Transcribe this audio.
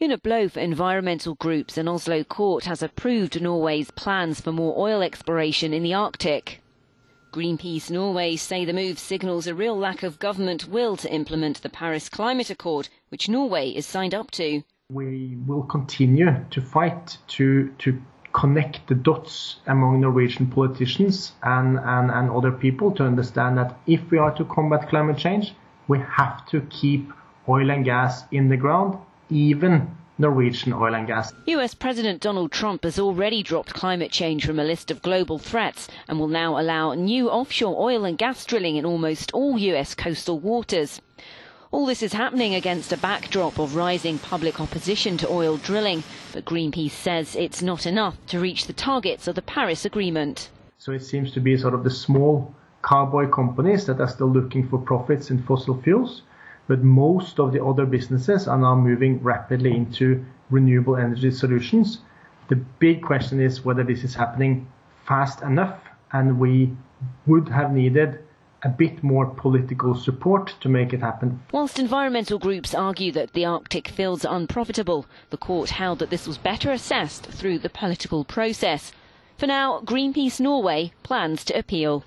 In a blow for environmental groups, an Oslo court has approved Norway's plans for more oil exploration in the Arctic. Greenpeace Norway say the move signals a real lack of government will to implement the Paris Climate Accord, which Norway is signed up to. We will continue to fight to, to connect the dots among Norwegian politicians and, and, and other people to understand that if we are to combat climate change, we have to keep oil and gas in the ground even Norwegian oil and gas. US President Donald Trump has already dropped climate change from a list of global threats and will now allow new offshore oil and gas drilling in almost all US coastal waters. All this is happening against a backdrop of rising public opposition to oil drilling, but Greenpeace says it's not enough to reach the targets of the Paris Agreement. So it seems to be sort of the small cowboy companies that are still looking for profits in fossil fuels but most of the other businesses are now moving rapidly into renewable energy solutions. The big question is whether this is happening fast enough, and we would have needed a bit more political support to make it happen. Whilst environmental groups argue that the Arctic fields are unprofitable, the court held that this was better assessed through the political process. For now, Greenpeace Norway plans to appeal.